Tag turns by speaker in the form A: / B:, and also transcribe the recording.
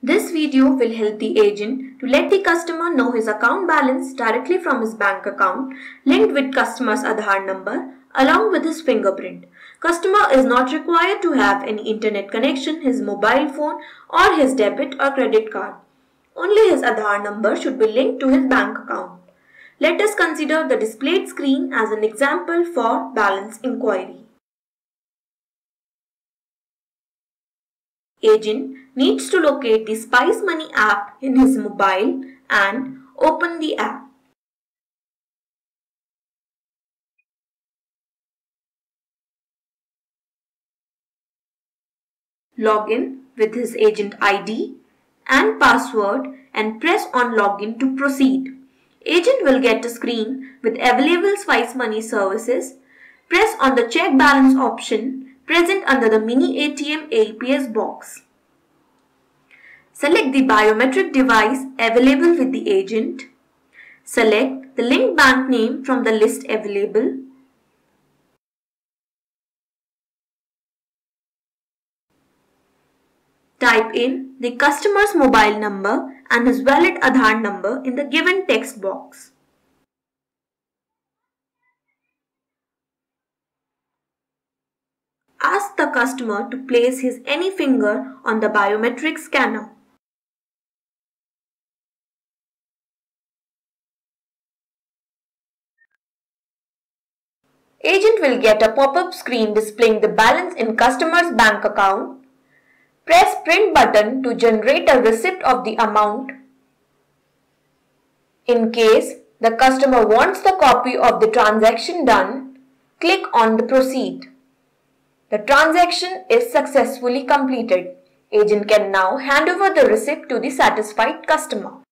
A: This video will help the agent to let the customer know his account balance directly from his bank account linked with customer's Aadhaar number along with his fingerprint. Customer is not required to have any internet connection, his mobile phone or his debit or credit card. Only his Aadhaar number should be linked to his bank account. Let us consider the displayed screen as an example for balance inquiry. Agent needs to locate the Spice Money app in his mobile and open the app. Log in with his agent ID and password and press on login to proceed. Agent will get a screen with available Spice Money services. Press on the check balance option present under the mini ATM AEPS box. Select the biometric device available with the agent. Select the linked bank name from the list available. Type in the customer's mobile number and his valid Aadhaar number in the given text box. Ask the customer to place his any finger on the biometric scanner. Agent will get a pop-up screen displaying the balance in customer's bank account. Press print button to generate a receipt of the amount. In case the customer wants the copy of the transaction done, click on the proceed. The transaction is successfully completed. Agent can now hand over the receipt to the satisfied customer.